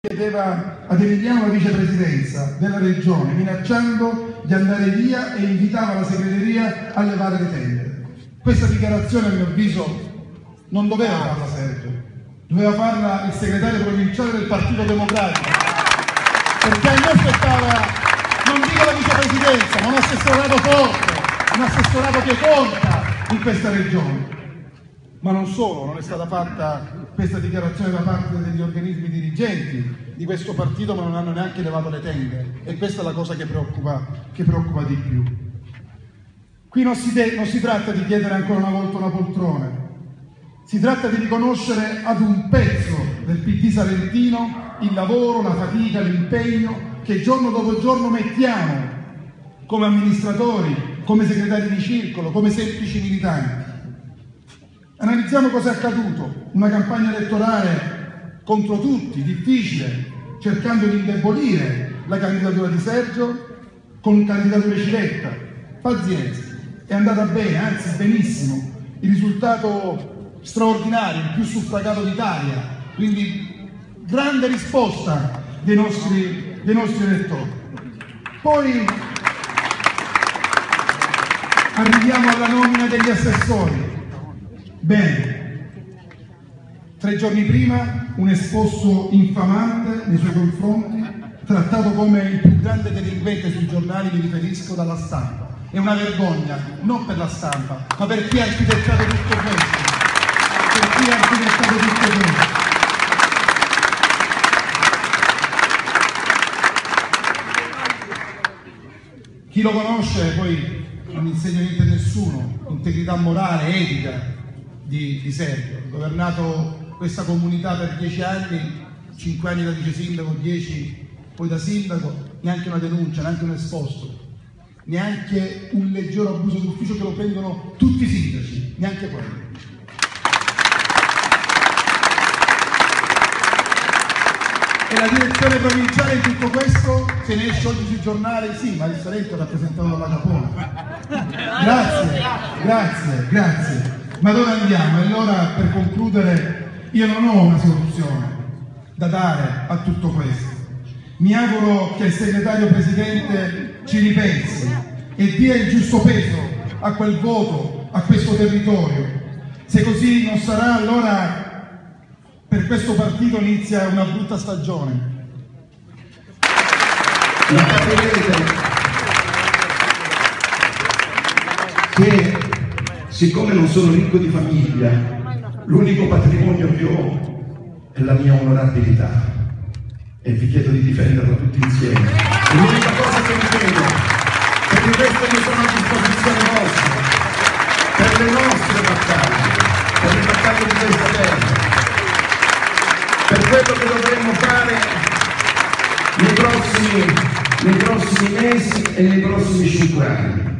chiedeva ad Emiliano la vicepresidenza della regione minacciando di andare via e invitava la segreteria a levare le tende. Questa dichiarazione a mio avviso non doveva farla Sergio, doveva farla il segretario provinciale del Partito Democratico, perché a noi spettava, non dico la vicepresidenza, ma un assessorato forte, un assessorato che conta in questa regione. Ma non solo, non è stata fatta questa dichiarazione da parte degli organismi dirigenti di questo partito, ma non hanno neanche levato le tende. E questa è la cosa che preoccupa, che preoccupa di più. Qui non si, non si tratta di chiedere ancora una volta una poltrona, si tratta di riconoscere ad un pezzo del PD salentino il lavoro, la fatica, l'impegno che giorno dopo giorno mettiamo come amministratori, come segretari di circolo, come semplici militanti. Analizziamo cosa è accaduto, una campagna elettorale contro tutti, difficile, cercando di indebolire la candidatura di Sergio con candidature Ciletta. Pazienza, è andata bene, anzi benissimo. Il risultato straordinario, il più suffragato d'Italia, quindi grande risposta dei nostri, dei nostri elettori. Poi arriviamo alla nomina degli assessori. Bene, tre giorni prima un esposto infamante nei suoi confronti, trattato come il più grande delinquente sui giornali, mi riferisco dalla stampa. È una vergogna, non per la stampa, ma per chi ha architettato tutto questo. Per chi ha architettato tutto questo. Chi lo conosce poi non insegna niente a nessuno, integrità morale, etica di, di Sergio. Ha governato questa comunità per dieci anni, cinque anni da vice sindaco, dieci poi da sindaco, neanche una denuncia, neanche un esposto, neanche un leggero abuso d'ufficio che lo prendono tutti i sindaci, neanche quello. E la direzione provinciale in tutto questo se ne esce oggi sui giornali, sì, ma il Salento è rappresentato dalla Capone. Grazie, grazie, grazie. Ma dove andiamo? E allora per concludere, io non ho una soluzione da dare a tutto questo. Mi auguro che il segretario presidente ci ripensi e dia il giusto peso a quel voto, a questo territorio. Se così non sarà, allora per questo partito inizia una brutta stagione. La capirete che siccome non sono ricco di famiglia, l'unico patrimonio che ho è la mia onorabilità. E vi chiedo di difenderla tutti insieme. L'unica cosa che vi chiedo, perché questo io sono a disposizione vostra, per le nostre battaglie, per le battaglie di questa terra. Per quello che dovremmo fare nei prossimi, nei prossimi mesi e nei prossimi cinque anni.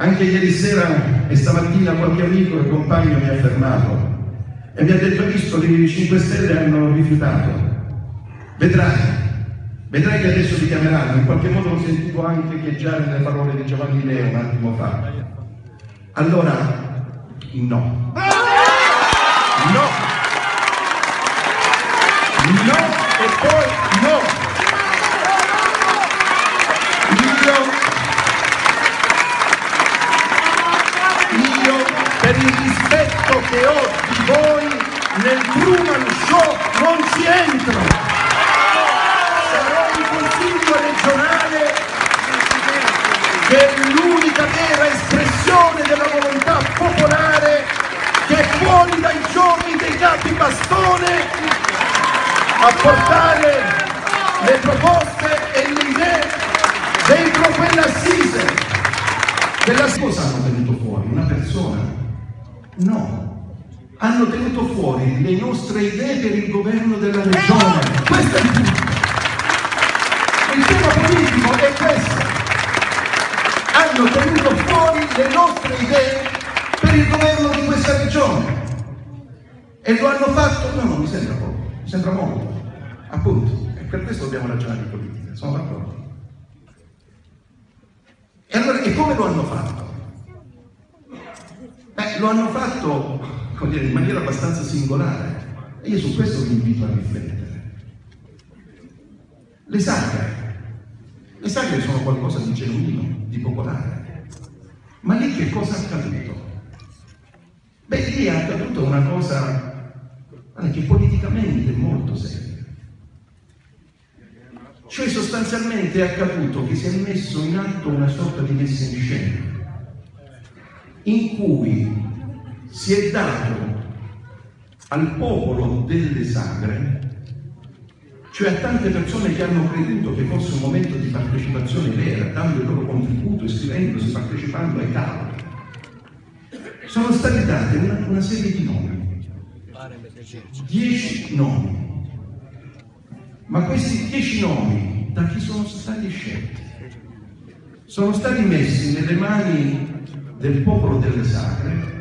Anche ieri sera e stamattina qualche amico e compagno mi ha fermato e mi ha detto, visto che i 5 Stelle hanno rifiutato, vedrai, vedrai che adesso ti chiameranno, in qualche modo lo sentivo anche echeggiare nelle parole di Giovanni Leo un attimo fa. Allora. No! Rispetto che ho di voi nel Truman Show non ci entro. Sarò in consiglio regionale che è l'unica vera espressione della volontà popolare che è fuori dai giorni dei capi bastone a portare le proposte e le idee dentro quell'assise. Della cosa hanno tenuto fuori? Una persona? No. Hanno tenuto fuori le nostre idee per il governo della regione. Questo è il punto. Il tema politico è questo. Hanno tenuto fuori le nostre idee per il governo di questa regione. E lo hanno fatto? No, non mi sembra poco, mi sembra molto. Appunto, e per questo dobbiamo ragionare in politica, sono d'accordo. E allora, e come lo hanno fatto? Lo hanno fatto dire, in maniera abbastanza singolare. E io su questo vi invito a riflettere. Le sagre. Le sagre sono qualcosa di genuino, di popolare. Ma lì che cosa è accaduto? Beh, lì è accaduta una cosa che politicamente molto seria. Cioè sostanzialmente è accaduto che si è messo in atto una sorta di messa in scena in cui si è dato al popolo delle sagre cioè a tante persone che hanno creduto che fosse un momento di partecipazione vera, dando il loro contributo, iscrivendosi, partecipando ai tavoli. Sono stati dati una, una serie di nomi, dieci nomi, ma questi dieci nomi da chi sono stati scelti? Sono stati messi nelle mani del popolo delle sagre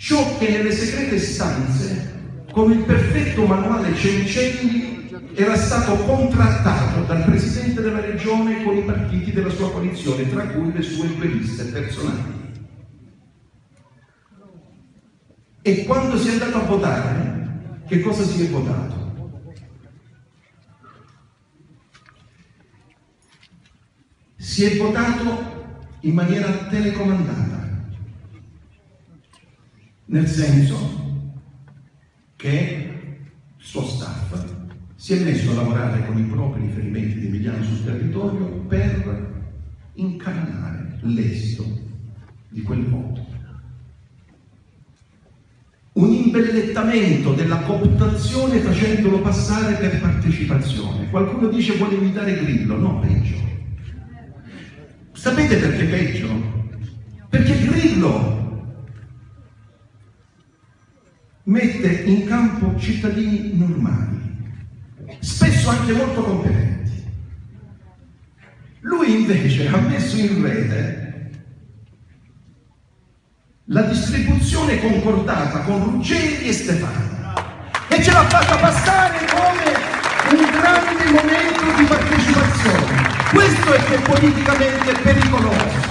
ciò che nelle segrete stanze con il perfetto manuale Cencelli era stato contrattato dal presidente della regione con i partiti della sua coalizione, tra cui le sue due liste personali. E quando si è andato a votare, che cosa si è votato? Si è votato in maniera telecomandata, nel senso che il suo staff si è messo a lavorare con i propri riferimenti di Emiliano sul territorio per incanalare l'esito di quel voto. Un imbellettamento della cooptazione facendolo passare per partecipazione. Qualcuno dice vuole imitare Grillo, no, peggio. Sapete perché peggio? Perché Grillo mette in campo cittadini normali spesso anche molto competenti. Lui invece ha messo in rete la distribuzione concordata con Ruggeri e Stefano e ce l'ha fatta passare come un grande momento di partecipazione. Questo è che è politicamente pericoloso.